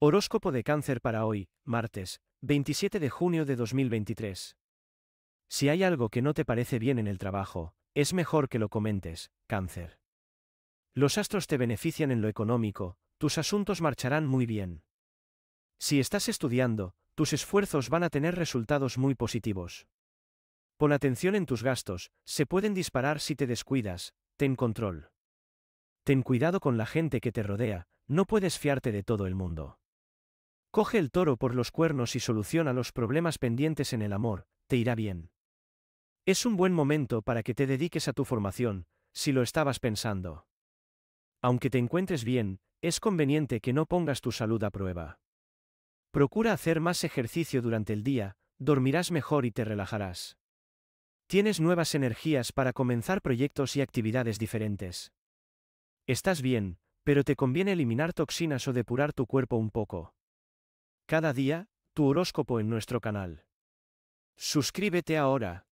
Horóscopo de cáncer para hoy, martes, 27 de junio de 2023. Si hay algo que no te parece bien en el trabajo, es mejor que lo comentes, cáncer. Los astros te benefician en lo económico, tus asuntos marcharán muy bien. Si estás estudiando, tus esfuerzos van a tener resultados muy positivos. Pon atención en tus gastos, se pueden disparar si te descuidas, ten control. Ten cuidado con la gente que te rodea, no puedes fiarte de todo el mundo. Coge el toro por los cuernos y soluciona los problemas pendientes en el amor, te irá bien. Es un buen momento para que te dediques a tu formación, si lo estabas pensando. Aunque te encuentres bien, es conveniente que no pongas tu salud a prueba. Procura hacer más ejercicio durante el día, dormirás mejor y te relajarás. Tienes nuevas energías para comenzar proyectos y actividades diferentes. Estás bien, pero te conviene eliminar toxinas o depurar tu cuerpo un poco. Cada día, tu horóscopo en nuestro canal. Suscríbete ahora.